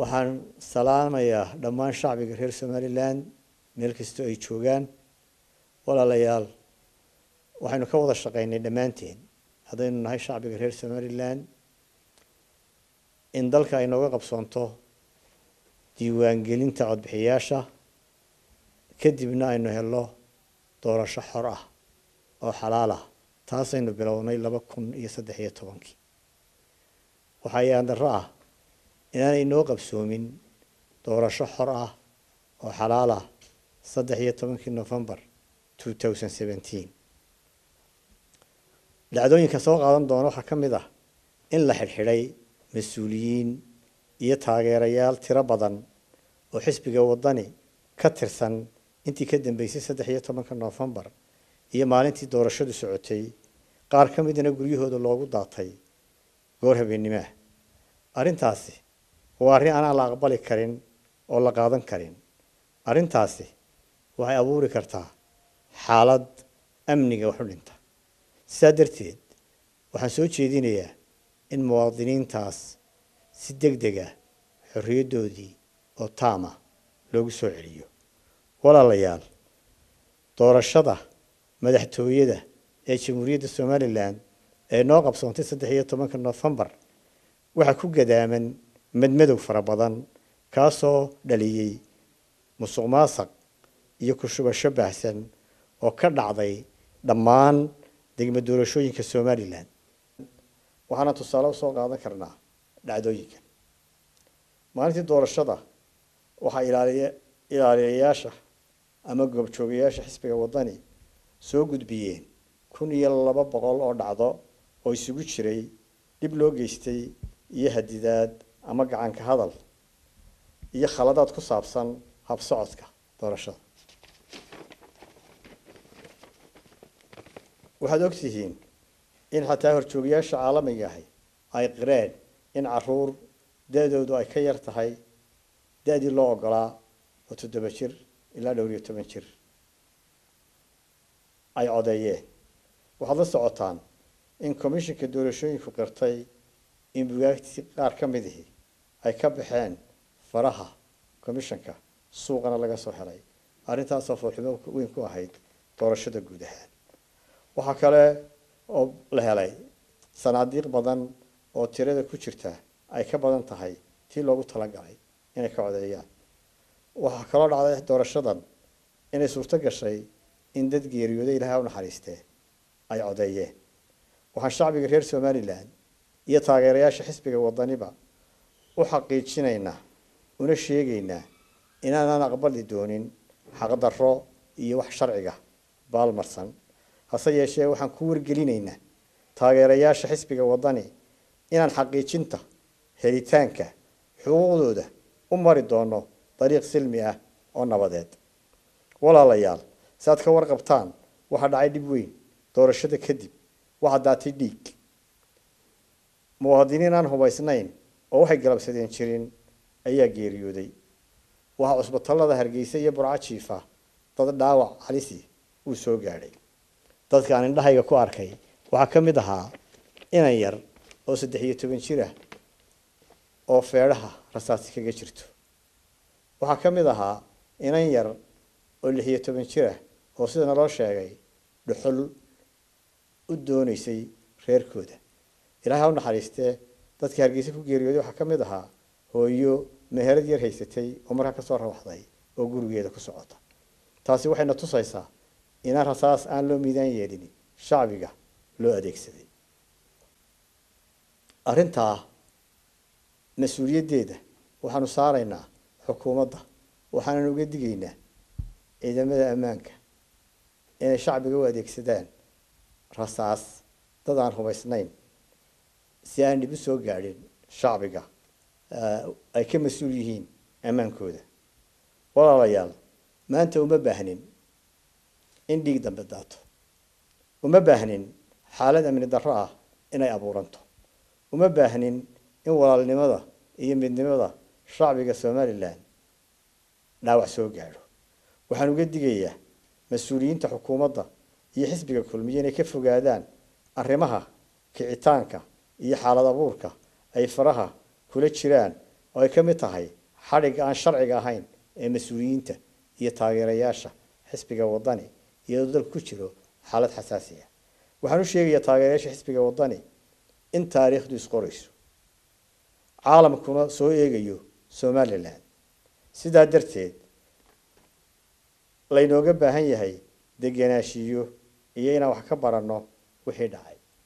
waxaan salaamayaa dhammaan shacbiga reer somalilan meel kastoo ay joogaan walaalayaal. Waxaynu ka wada shaqeynay dhammaanteen. Haddaynu nahay shacbiga reer somalilan in dalka ay nooga qabsoonto diiwaangelinta codbixiyaasha kadibna aynu helo doorasho xor ah oo xalaal ah. Taasaynu bilownay laba kun iyo saddex iyo tobankii. Waxaa yaandaro ah inaanay noo qabsoomin doorasho xor ah oo xalaal ah saddex iyo tobankii novembar two thousand seventeen. Dhacdooyinka soo qaadan doona waxaa ka mid ah in la xidhxidhay mas'uuliyiin iyo taageerayaal tiro badan oo xisbiga waddani ka tirsan intii ka dambeysay saddex iyo tobanka novembar iyo maalintii doorashadu socotay qaar ka midna guryahooda loogu daatay goor habeenimaah arrintaasi waa arrin aanaan la aqbali karin oo la qaadan karin. Arrintaasi waxay abuuri kartaa xaalad amniga wax u dhinta. Sidaa darteed waxaan soo jeedinayaa in muwaadiniintaas si deg deg ah xorriyaddoodii oo taama loogu soo celiyo. Walaalayaal doorashada madaxtooyada ee jamhuuriyadda somalilan ee noo qabsoontay saddex iyo tobanka nofembar waxaa ku gadaaman madmadow fara badan kaasoo dhaliyey musuq maasaq iyo ku-shubasho baahsan oo ka dhacday dhammaan degmo doorashooyinka somalilan waxaana tusaale u soo qaadan karnaa dhacdooyinkan. Maalintii doorashada waxaa ilaaliya ilaaliyayaasha ama goobjoogayaasha xisbiga waddani soo gudbiyeen kun iyo laba boqol oo dhacdo oo isugu jiray dhib loo geystay iyo hadidaad ama gacanka hadal iyo khaladaad ku saabsan habsocodka doorashada. Waxaad ogtihiin in xataa horjoogayaasha caalamiga ahi ay qireen in carruur da-doodu ay ka yar tahay da-dii loo ogolaa oo toddoba jir ilaa dhowr iyo toban jir. Ay codeeyeen. Waxaad la socotaan in commishinka doorashooyinku qirtay in bugaagtii qaar ka midihii ay ka baxeen faraha commishanka suuqana laga soo helay. Arrintaasoo foolxumo weyn ku ahayd doorashada guud ahaan. Waxaa kale oo la helay sanaadiiq badan oo tirada ku jirta ay ka badan tahay tii loogu talagalay inay ka codeeyaan. Waxaa kaloo dhacday doorashadan inay suurto gashay in dad geeriyooday ilahay u naxariistee ay codeeyeen. Waxaan shacbiga reer somalilan iyo taageerayaasha xisbiga waddaniba u xaqiijinaynaa una sheegaynaa inaanaan aqbali doonin xaqdarro iyo wax sharciga baalmarsan hase yeeshee waxaan ku wargelinaynaa taageerayaasha xisbiga waddani inaan xaqiijinta helitaanka xuquuqdooda u mari doono dariiq silmi ah oo nabadeed. Walaalayaal si aad ka warqabtaan waxaa dhacay dhib weyn doorashada kadib waxaa daatay dhiig. Muwaadiniin aan hubaysnayn oo waxay galabsadeen jirin ayaa geeriyooday. Waxaa cusbatallada hargeysa iyo burco jiifa dad dhaawac halisi uu soo gaadhay. Dadka aan indhahayga ku arkay waxaa ka mid ahaa inan yar oo saddex iyo toban jir ah oo feedhaha rasaasi kaga jirto. Waxaa ka mid ahaa inan yar oo lix iyo toban jir ah oo sida naloo sheegay dhuxul u doonaysay reerkooda. Ilaahay ha u naxariistee dadkii hargeysa ku geeriyooday waxaa ka mid ahaa hooyo meherad yar haysatay oo markaa ka soo rawaxday oo gurigeeda ku socota. Taasi waxayna tusaysaa inaan rasaas aan loo miidaan yeelin shacbiga loo adeegsaday. Arrintaa mas'uuliyaddeeda waxaanu saaraynaa xukuumadda waxaanan uga digaynaa ciidamada ammaanka inay shacbiga u adeegsadaan rasaas. Dad aan hubaysnayn si aan dhib u soo gaadhin shacbiga ay ka mas'uul yihiin ammaankooda walaalayaal maanta uma baahnin in dhiig dambe daato uma baahnin xaalad amni darro ah inay abuuranto uma baahnin in walaalnimada iyo midnimada shacbiga somalilan dhaawac soo gaadho waxaan uga digayaa mas'uuliyiinta xukuumadda iyo xisbiga kulmiye inay ka fogaadaan arrimaha kicitaanka iyo xaalad abuurka ay faraha kula jiraan oo ay ka mid tahay xadhigga aan sharciga ahayn ee mas'uuliyiinta iyo taageerayaasha xisbiga wadani iyadoo dalku ku jiro xaalad xasaasi ah. Waxaan u sheegayaa taageerayaasha xisbiga wadani in taariikhdu isqorayso caalamkuna soo eegayo somalilan sidaa darteed laynooga baahan yahay degenaanshiyo iyo inaan wax ka baranno wixii dhacay